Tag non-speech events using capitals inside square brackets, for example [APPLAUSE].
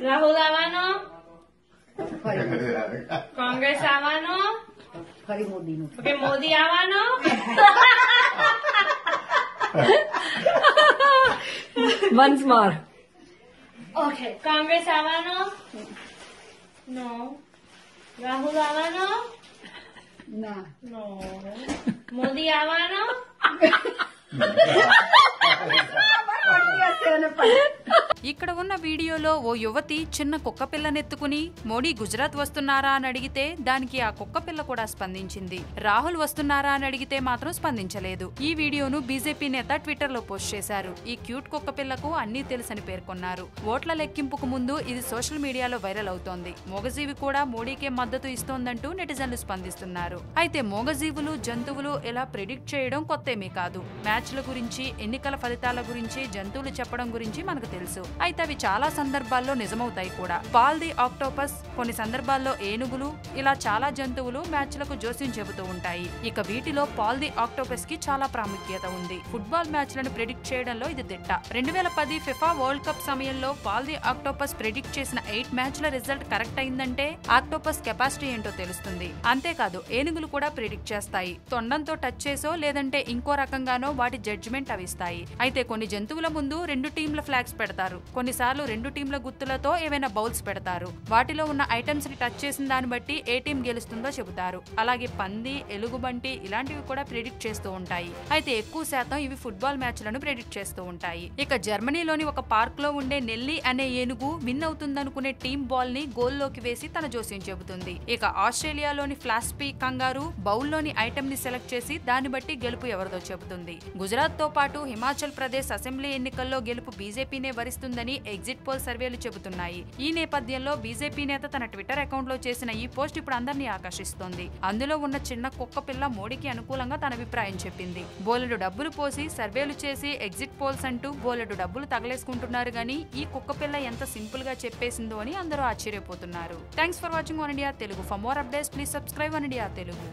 રાહુલ આવવાનો કોંગ્રેસ આવવાનો ફરી મોદીનું કે મોદી આવવાનો Once more. ઓકે કોંગ્રેસ આવવાનો નો રાહુલ આવવાનો ના નો મોદી આવવાનો [LAUGHS] ఇక్కడ ఉన్న వీడియోలో ఓ యువతి చిన్న కుక్క పిల్లనెత్తుకుని మోడీ గుజరాత్ వస్తున్నారా? అని అడిగితే దానికి ఆ కుక్క పిల్ల కూడా స్పందించింది. రాహుల్ వస్తున్నారా? అని అడిగితే మాత్రం స్పందించలేదు. ఈ వీడియోను బీజేపీ నేత ట్విట్టర్లో పోస్ట్ చేశారు. ఈ క్యూట్ కుక్క పిల్లకు అన్నీ తెలుసని పేర్కొన్నారు. ఓట్ల లెక్కింపుకు ముందు ఇది సోషల్ మీడియాలో వైరల్ అవుతోంది. మూగజీవి కూడా మోడీకే మద్దతు ఇస్తోందంటూ నెటిజన్లు స్పందిస్తున్నారు. అయితే మూగజీవులు జంతువులు ఇలా ప్రిడిక్ట్ చేయడం కొత్తేమీ కాదు. మ్యాచ్ల గురించి ఎన్నికల ఫలితాల గురించి జంతువులు చెప్పడం గురించి మనకు తెలుసు. అయితే అవి చాలా సందర్భాల్లో నిజమవుతాయి కూడా. పాల్ ది ఆక్టోపస్ కొన్ని సందర్భాల్లో ఏనుగులు ఇలా చాలా జంతువులు మ్యాచ్లకు జోస్యం చెబుతూ ఉంటాయి. ఇక వీటిలో పాల్ ది ఆక్టోపస్కి చాలా ప్రాముఖ్యత ఉంది. ఫుట్బాల్ మ్యాచ్లను ప్రిడిక్ట్ చేయడంలో ఇది దిట్ట. రెండు వేల పది ఫిఫా వరల్డ్ కప్ సమయంలో పాల్ ది ఆక్టోపస్ ప్రిడిక్ట్ చేసిన ఎయిట్ మ్యాచ్ల రిజల్ట్ కరెక్ట్ అయిందంటే ఆక్టోపస్ కెపాసిటీ ఏంటో తెలుస్తుంది. అంతేకాదు ఏనుగులు కూడా ప్రిడిక్ట్ చేస్తాయి. తొండంతో టచ్ చేసో లేదంటే ఇంకో రకంగానో వాటి జడ్జిమెంట్ అవిస్తాయి అయితే కొన్ని జంతువుల ముందు రెండు టీంల ఫ్లాగ్స్ పెడతారు. కొన్నిసార్లు రెండు టీంల గుర్తులతో ఏవైనా బౌల్స్ పెడతారు. వాటిలో ఉన్న ఐటమ్స్ని టచ్ చేసిన దాన్ని బట్టి ఏ టీం గెలుస్తుందో చెబుతారు. అలాగే పంది ఎలుగుబంటి ఇలాంటివి కూడా ప్రిడిక్ట్ చేస్తూ ఉంటాయి. అయితే ఎక్కువ శాతం ఇవి ఫుట్బాల్ మ్యాచ్లను ప్రిడిక్ట్ చేస్తూ ఉంటాయి. ఇక జర్మనీలోని ఒక పార్క్లో ఉండే నెల్లి అనే ఏనుగు విన్ అవుతుందనుకునే టీం బాల్ని గోల్లోకి వేసి తన జోస్యం చెబుతుంది. ఇక ఆస్ట్రేలియాలోని ఫ్లాస్పీ కంగారు బౌల్లోని ఐటమ్ని సెలెక్ట్ చేసి దాన్ని బట్టి గెలుపు ఎవరిదో చెబుతుంది. గుజరాత్తో పాటు హిమాచల్ ప్రదేశ్ అసెంబ్లీ ఎన్నికల్లో గెలుపు బీజేపీనే వరిస్తుందని ఎగ్జిట్ పోల్ సర్వేలు చెబుతున్నాయి. ఈ నేపథ్యంలో బీజేపీ నేత తన ట్విట్టర్ అకౌంట్లో చేసిన ఈ పోస్ట్ ఇప్పుడు అందరినీ ఆకర్షిస్తోంది. అందులో ఉన్న చిన్న కుక్క పిల్ల మోడీకి అనుకూలంగా తన అభిప్రాయం చెప్పింది. బోలెడు డబ్బులు పోసి సర్వేలు చేసి ఎగ్జిట్ పోల్స్ అంటూ బోలెడు డబ్బులు తగలేసుకుంటున్నారు గానీ ఈ కుక్క పిల్ల ఎంత సింపుల్గా చెప్పేసిందో అని అందరూ ఆశ్చర్యపోతున్నారు. Thanks for watching One India Telugu. For more updates please subscribe One India Telugu.